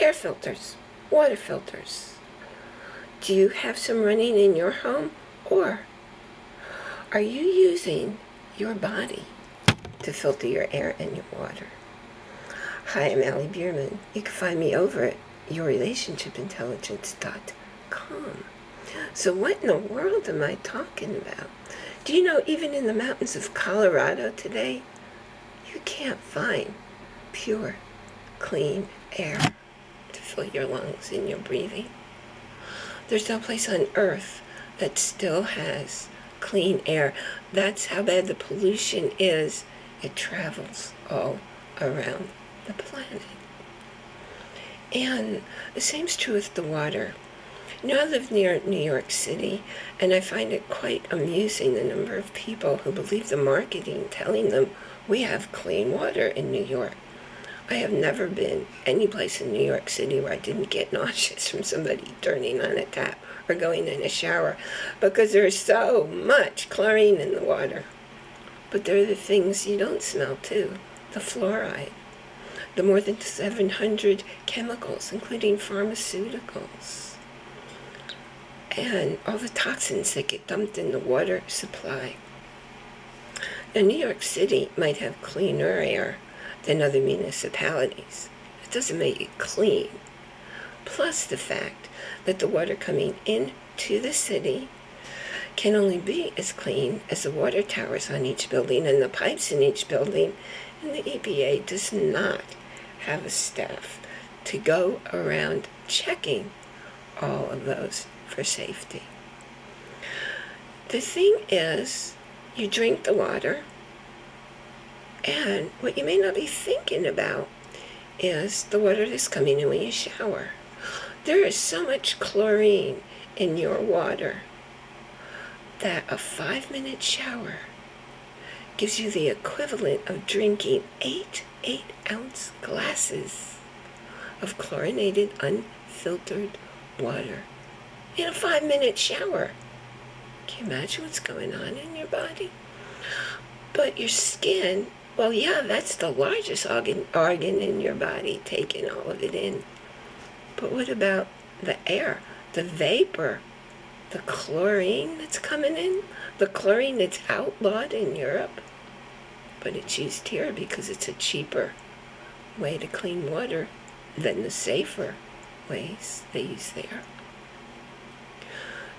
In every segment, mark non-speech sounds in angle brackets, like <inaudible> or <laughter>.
air filters, water filters. Do you have some running in your home or are you using your body to filter your air and your water? Hi, I'm Ali Bierman. You can find me over at yourrelationshipintelligence.com. So what in the world am I talking about? Do you know even in the mountains of Colorado today, you can't find pure, clean air your lungs and your breathing. There's no place on earth that still has clean air. That's how bad the pollution is. It travels all around the planet. And the same's true with the water. You know, I live near New York City, and I find it quite amusing the number of people who believe the marketing telling them we have clean water in New York. I have never been any place in New York City where I didn't get <laughs> nauseous from somebody turning on a tap or going in a shower because there's so much chlorine in the water. But there are the things you don't smell too the fluoride, the more than 700 chemicals, including pharmaceuticals and all the toxins that get dumped in the water supply. Now, New York City might have cleaner air than other municipalities. It doesn't make it clean. Plus the fact that the water coming into the city can only be as clean as the water towers on each building and the pipes in each building, and the EPA does not have a staff to go around checking all of those for safety. The thing is, you drink the water, and what you may not be thinking about is the water that's coming in when you shower. There is so much chlorine in your water that a five minute shower gives you the equivalent of drinking eight eight ounce glasses of chlorinated, unfiltered water in a five minute shower. Can you imagine what's going on in your body? But your skin, well, yeah, that's the largest organ, organ in your body, taking all of it in. But what about the air, the vapor, the chlorine that's coming in, the chlorine that's outlawed in Europe? But it's used here because it's a cheaper way to clean water than the safer ways they use there.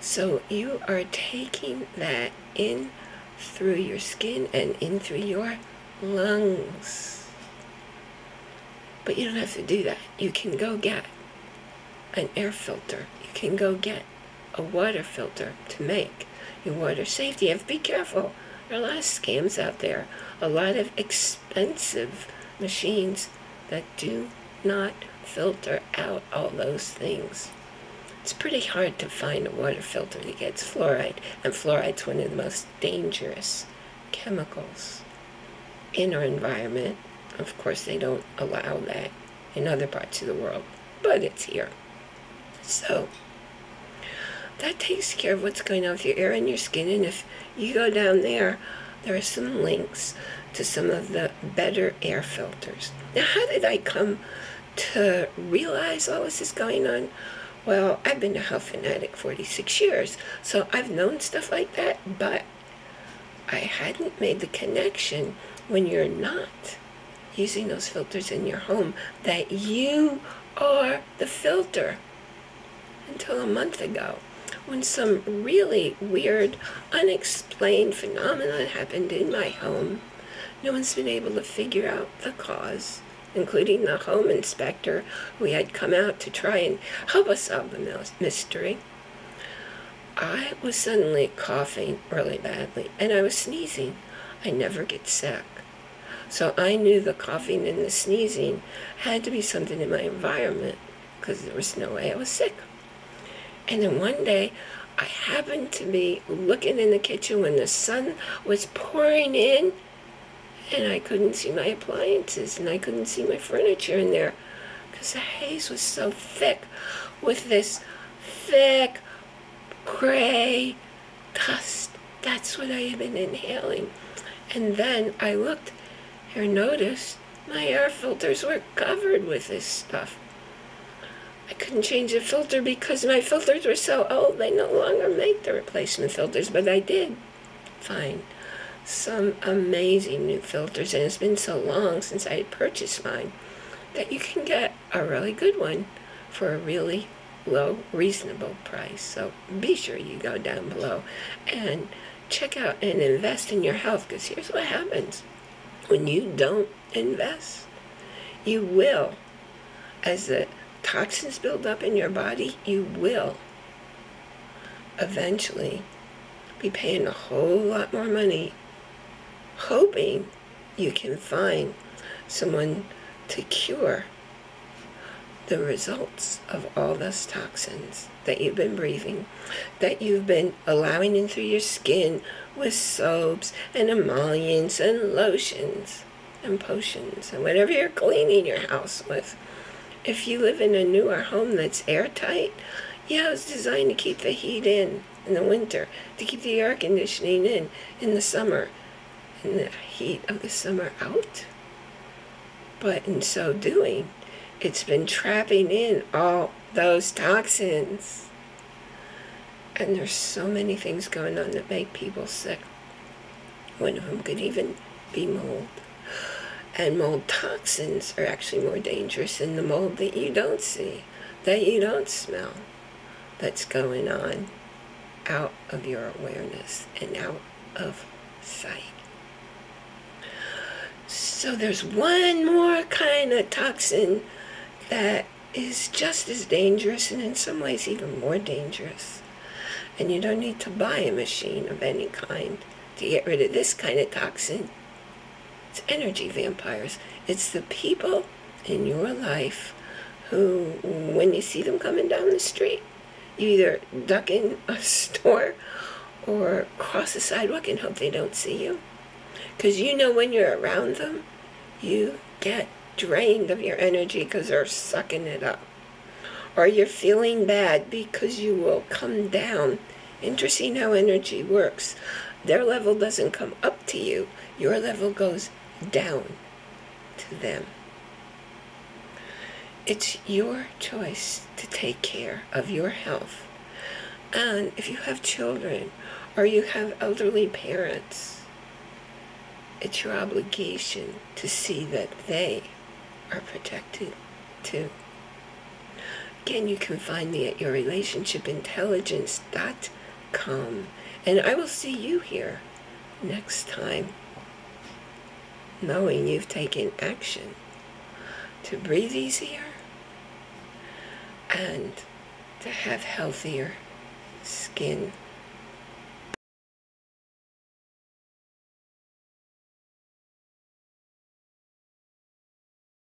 So you are taking that in through your skin and in through your lungs. But you don't have to do that. You can go get an air filter. You can go get a water filter to make your water safe. You have to be careful. There are a lot of scams out there. A lot of expensive machines that do not filter out all those things. It's pretty hard to find a water filter that gets fluoride, and fluoride's one of the most dangerous chemicals in our environment. Of course, they don't allow that in other parts of the world, but it's here. So, that takes care of what's going on with your air and your skin. And if you go down there, there are some links to some of the better air filters. Now, how did I come to realize all this is going on? Well, I've been a health fanatic 46 years, so I've known stuff like that, but I hadn't made the connection when you're not using those filters in your home that you are the filter until a month ago when some really weird, unexplained phenomenon happened in my home. No one's been able to figure out the cause including the home inspector who had come out to try and help us solve the mystery. I was suddenly coughing really badly and I was sneezing. I never get sick. So I knew the coughing and the sneezing had to be something in my environment because there was no way I was sick. And then one day I happened to be looking in the kitchen when the sun was pouring in and I couldn't see my appliances and I couldn't see my furniture in there because the haze was so thick with this thick gray dust. That's what I had been inhaling. And then I looked and noticed my air filters were covered with this stuff. I couldn't change the filter because my filters were so old. They no longer make the replacement filters, but I did find some amazing new filters, and it's been so long since I had purchased mine that you can get a really good one for a really low, reasonable price. So be sure you go down below and check out and invest in your health because here's what happens when you don't invest, you will, as the toxins build up in your body, you will eventually be paying a whole lot more money hoping you can find someone to cure the results of all those toxins that you've been breathing, that you've been allowing in through your skin with soaps and emollients and lotions and potions and whatever you're cleaning your house with. If you live in a newer home that's airtight, yeah, it's designed to keep the heat in in the winter, to keep the air conditioning in in the summer, and the heat of the summer out. But in so doing, it's been trapping in all those toxins. And there's so many things going on that make people sick. One of them could even be mold. And mold toxins are actually more dangerous than the mold that you don't see, that you don't smell, that's going on out of your awareness and out of sight. So there's one more kind of toxin that is just as dangerous and in some ways even more dangerous. And you don't need to buy a machine of any kind to get rid of this kind of toxin. It's energy vampires. It's the people in your life who, when you see them coming down the street, you either duck in a store or cross the sidewalk and hope they don't see you. Because you know when you're around them, you get drained of your energy because they're sucking it up. Or you're feeling bad because you will come down. Interesting how energy works. Their level doesn't come up to you, your level goes down to them. It's your choice to take care of your health. And if you have children or you have elderly parents, it's your obligation to see that they are protected too. Again, you can find me at yourrelationshipintelligence.com. And I will see you here next time, knowing you've taken action to breathe easier and to have healthier skin